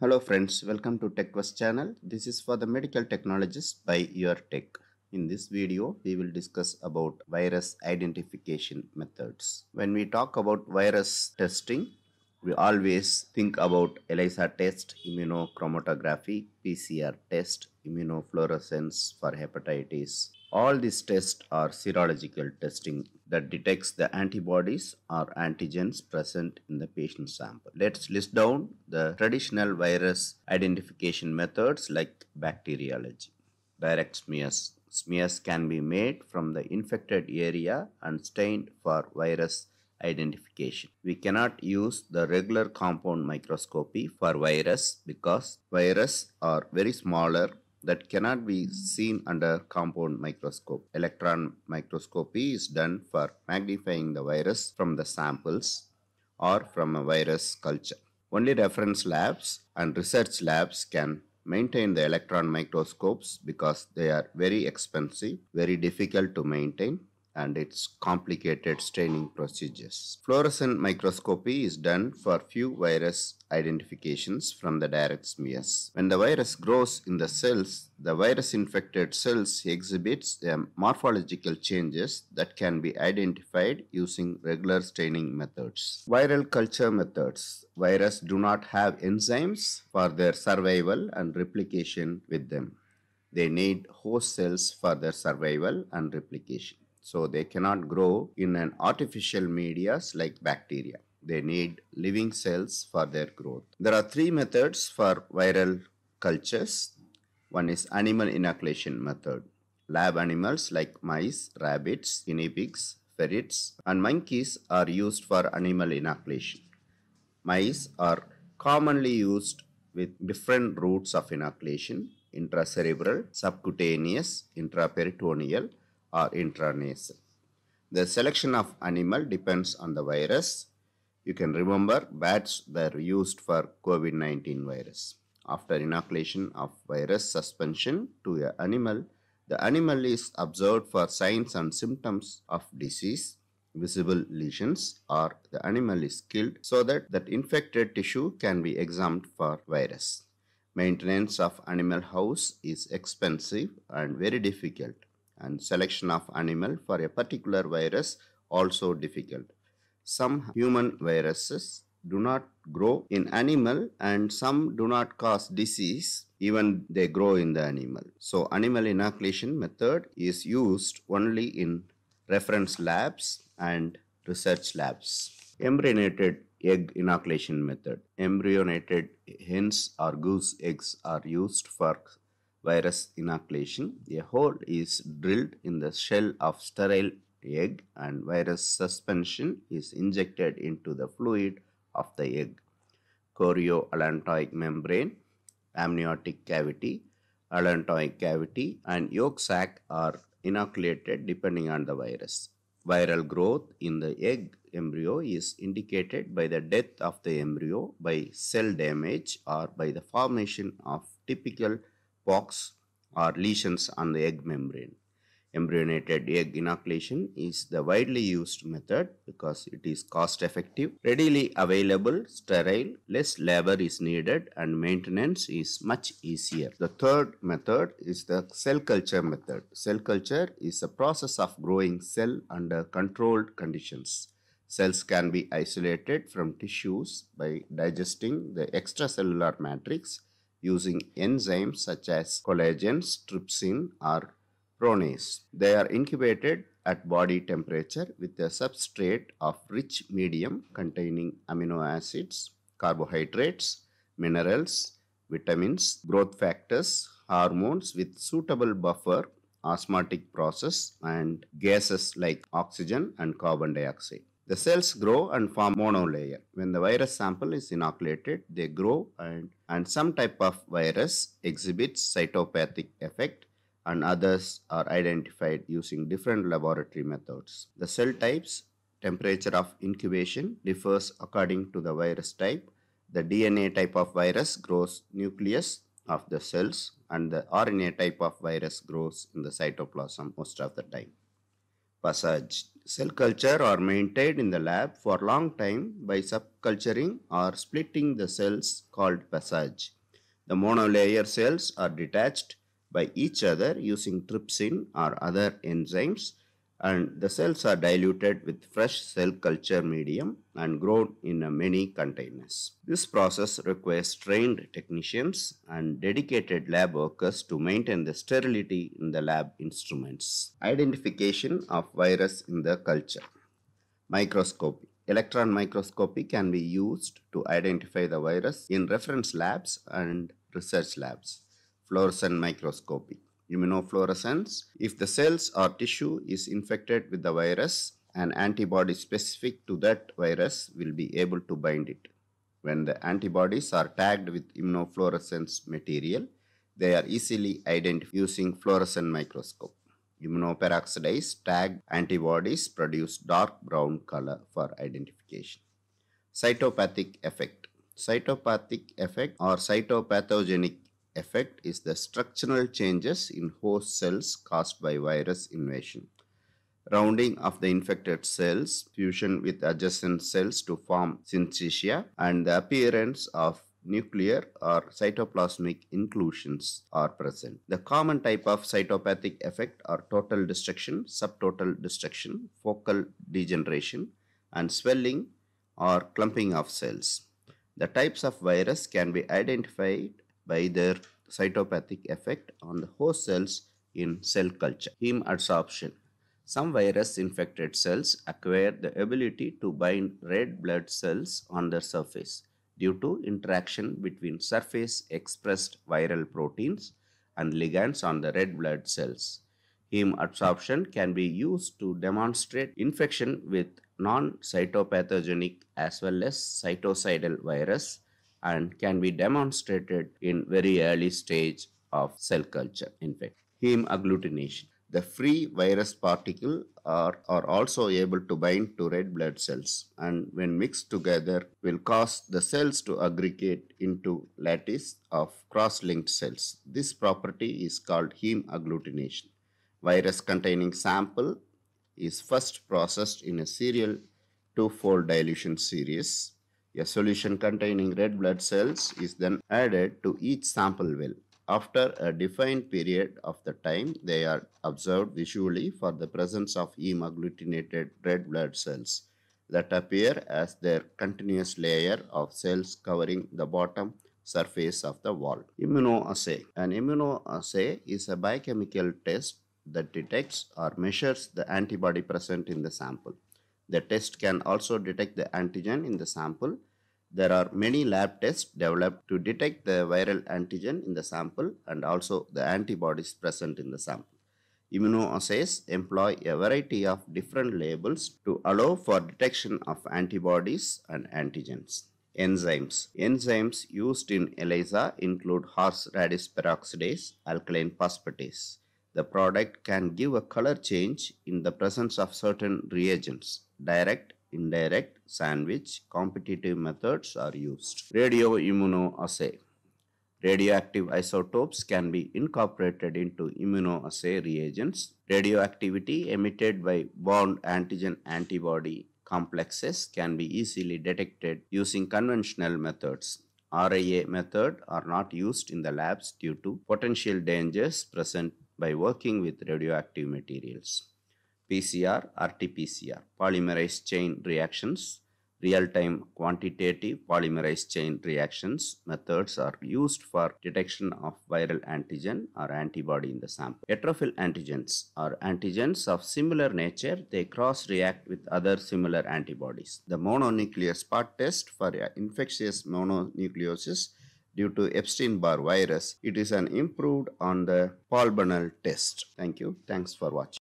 Hello friends, welcome to TechQuest channel. This is for the medical technologist by Your Tech. In this video, we will discuss about virus identification methods. When we talk about virus testing, we always think about ELISA test, immunochromatography, PCR test, immunofluorescence for hepatitis. All these tests are serological testing that detects the antibodies or antigens present in the patient sample. Let's list down the traditional virus identification methods like bacteriology. Direct smears. Smears can be made from the infected area and stained for virus identification. We cannot use the regular compound microscopy for virus because virus are very smaller that cannot be seen under compound microscope. Electron microscopy is done for magnifying the virus from the samples or from a virus culture. Only reference labs and research labs can maintain the electron microscopes because they are very expensive, very difficult to maintain and its complicated staining procedures. Fluorescent microscopy is done for few virus identifications from the direct smears. When the virus grows in the cells, the virus infected cells exhibits morphological changes that can be identified using regular staining methods. Viral culture methods. Virus do not have enzymes for their survival and replication with them. They need host cells for their survival and replication so they cannot grow in an artificial medias like bacteria. They need living cells for their growth. There are three methods for viral cultures. One is animal inoculation method. Lab animals like mice, rabbits, guinea pigs, ferrets, and monkeys are used for animal inoculation. Mice are commonly used with different routes of inoculation intracerebral, subcutaneous, intraperitoneal, or intranasal. The selection of animal depends on the virus. You can remember bats were used for COVID-19 virus. After inoculation of virus suspension to an animal, the animal is observed for signs and symptoms of disease, visible lesions, or the animal is killed so that that infected tissue can be examined for virus. Maintenance of animal house is expensive and very difficult and selection of animal for a particular virus also difficult. Some human viruses do not grow in animal and some do not cause disease even they grow in the animal. So animal inoculation method is used only in reference labs and research labs. Embryonated egg inoculation method. Embryonated hens or goose eggs are used for virus inoculation. A hole is drilled in the shell of sterile egg and virus suspension is injected into the fluid of the egg. Chorioallantoic membrane, amniotic cavity, allantoic cavity and yolk sac are inoculated depending on the virus. Viral growth in the egg embryo is indicated by the death of the embryo by cell damage or by the formation of typical pox or lesions on the egg membrane. Embryonated egg inoculation is the widely used method because it is cost effective, readily available, sterile, less labor is needed and maintenance is much easier. The third method is the cell culture method. Cell culture is a process of growing cell under controlled conditions. Cells can be isolated from tissues by digesting the extracellular matrix using enzymes such as collagen, trypsin or pronase. They are incubated at body temperature with a substrate of rich medium containing amino acids, carbohydrates, minerals, vitamins, growth factors, hormones with suitable buffer, osmotic process and gases like oxygen and carbon dioxide. The cells grow and form monolayer. When the virus sample is inoculated, they grow and, and some type of virus exhibits cytopathic effect and others are identified using different laboratory methods. The cell types, temperature of incubation differs according to the virus type. The DNA type of virus grows nucleus of the cells and the RNA type of virus grows in the cytoplasm most of the time. Passage. Cell culture are maintained in the lab for long time by subculturing or splitting the cells called passage. The monolayer cells are detached by each other using trypsin or other enzymes and the cells are diluted with fresh cell culture medium and grown in many containers. This process requires trained technicians and dedicated lab workers to maintain the sterility in the lab instruments. Identification of virus in the culture. Microscopy. Electron microscopy can be used to identify the virus in reference labs and research labs. Fluorescent microscopy immunofluorescence. If the cells or tissue is infected with the virus, an antibody specific to that virus will be able to bind it. When the antibodies are tagged with immunofluorescence material, they are easily identified using fluorescent microscope. Immunoperoxidase tagged antibodies produce dark brown color for identification. Cytopathic effect. Cytopathic effect or cytopathogenic effect is the structural changes in host cells caused by virus invasion. Rounding of the infected cells, fusion with adjacent cells to form syncytia, and the appearance of nuclear or cytoplasmic inclusions are present. The common type of cytopathic effect are total destruction, subtotal destruction, focal degeneration, and swelling or clumping of cells. The types of virus can be identified by their cytopathic effect on the host cells in cell culture. Heme adsorption. Some virus infected cells acquire the ability to bind red blood cells on their surface due to interaction between surface expressed viral proteins and ligands on the red blood cells. Heme adsorption can be used to demonstrate infection with non-cytopathogenic as well as cytocidal virus and can be demonstrated in very early stage of cell culture infection. Heme agglutination. The free virus particle are, are also able to bind to red blood cells and when mixed together will cause the cells to aggregate into lattice of cross-linked cells. This property is called heme agglutination. Virus containing sample is first processed in a serial two-fold dilution series a solution containing red blood cells is then added to each sample well. After a defined period of the time, they are observed visually for the presence of heme-agglutinated red blood cells that appear as their continuous layer of cells covering the bottom surface of the wall. Immunoassay. An immunoassay is a biochemical test that detects or measures the antibody present in the sample. The test can also detect the antigen in the sample there are many lab tests developed to detect the viral antigen in the sample and also the antibodies present in the sample. Immunoassays employ a variety of different labels to allow for detection of antibodies and antigens. Enzymes. Enzymes used in ELISA include horseradish peroxidase, alkaline phosphatase. The product can give a color change in the presence of certain reagents, direct indirect, sandwich, competitive methods are used. Radioimmunoassay. Radioactive isotopes can be incorporated into immunoassay reagents. Radioactivity emitted by bound antigen antibody complexes can be easily detected using conventional methods. RIA method are not used in the labs due to potential dangers present by working with radioactive materials. PCR, RT-PCR, polymerase chain reactions, real-time quantitative polymerase chain reactions methods are used for detection of viral antigen or antibody in the sample. Heterophile antigens are antigens of similar nature. They cross-react with other similar antibodies. The mononuclear spot test for infectious mononucleosis due to Epstein-Barr virus. It is an improved on the Paul Bunnell test. Thank you. Thanks for watching.